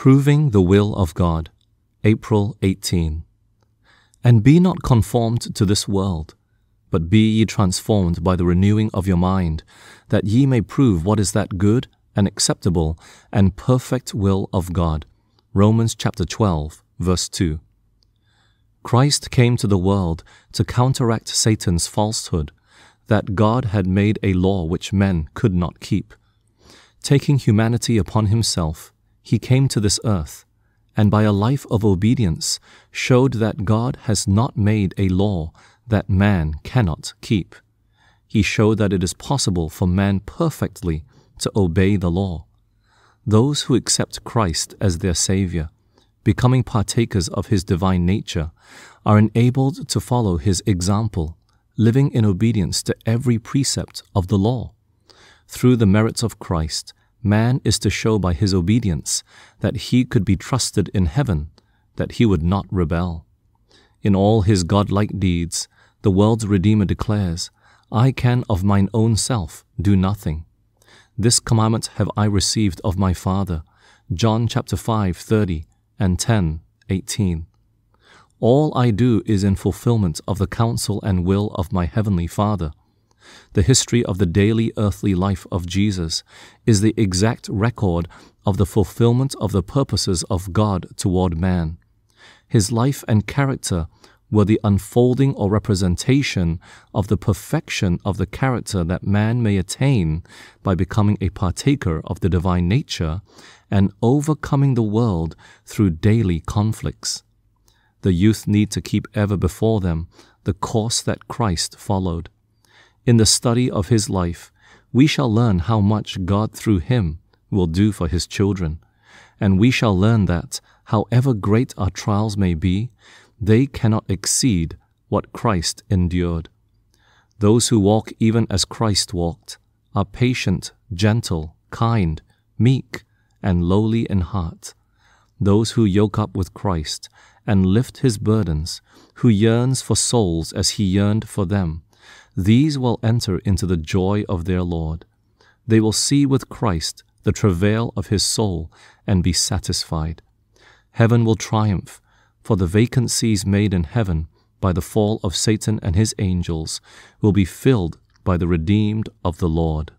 Proving the Will of God, April 18. And be not conformed to this world, but be ye transformed by the renewing of your mind, that ye may prove what is that good and acceptable and perfect will of God. Romans chapter 12, verse 2. Christ came to the world to counteract Satan's falsehood that God had made a law which men could not keep. Taking humanity upon himself, he came to this earth, and by a life of obedience showed that God has not made a law that man cannot keep. He showed that it is possible for man perfectly to obey the law. Those who accept Christ as their Savior, becoming partakers of His divine nature, are enabled to follow His example, living in obedience to every precept of the law. Through the merits of Christ, man is to show by his obedience that he could be trusted in heaven, that he would not rebel. In all his godlike deeds, the world's Redeemer declares, I can of mine own self do nothing. This commandment have I received of my Father. John chapter 5, 30 and 10, 18. All I do is in fulfillment of the counsel and will of my heavenly Father. The history of the daily earthly life of Jesus is the exact record of the fulfillment of the purposes of God toward man. His life and character were the unfolding or representation of the perfection of the character that man may attain by becoming a partaker of the divine nature and overcoming the world through daily conflicts. The youth need to keep ever before them the course that Christ followed. In the study of his life, we shall learn how much God through him will do for his children, and we shall learn that, however great our trials may be, they cannot exceed what Christ endured. Those who walk even as Christ walked are patient, gentle, kind, meek, and lowly in heart. Those who yoke up with Christ and lift his burdens, who yearns for souls as he yearned for them, these will enter into the joy of their Lord. They will see with Christ the travail of his soul and be satisfied. Heaven will triumph, for the vacancies made in heaven by the fall of Satan and his angels will be filled by the redeemed of the Lord.